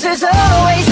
There's always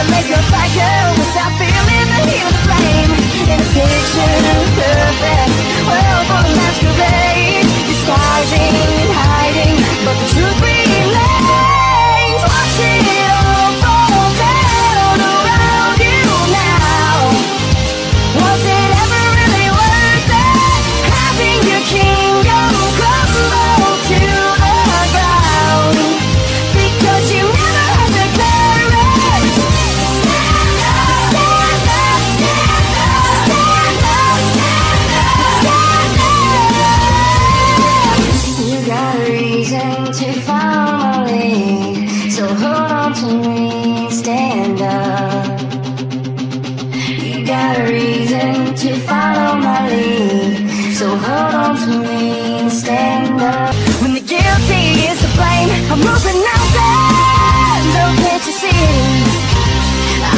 to make a fire without feeling the heat of the flame. In a picture. to follow my lead. So hold on to me and stand up. When the guilty is to blame I'm moving outside, no can't you see.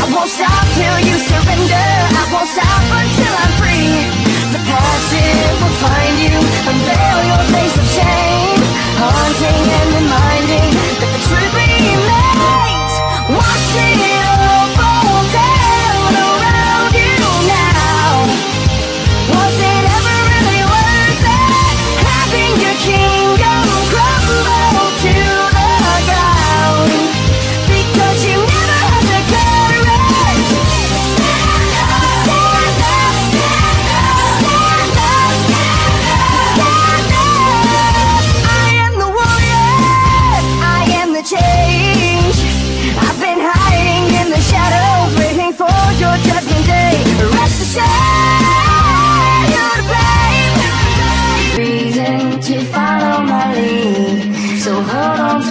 I won't stop till you surrender. I won't stop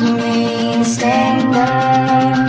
me stand up.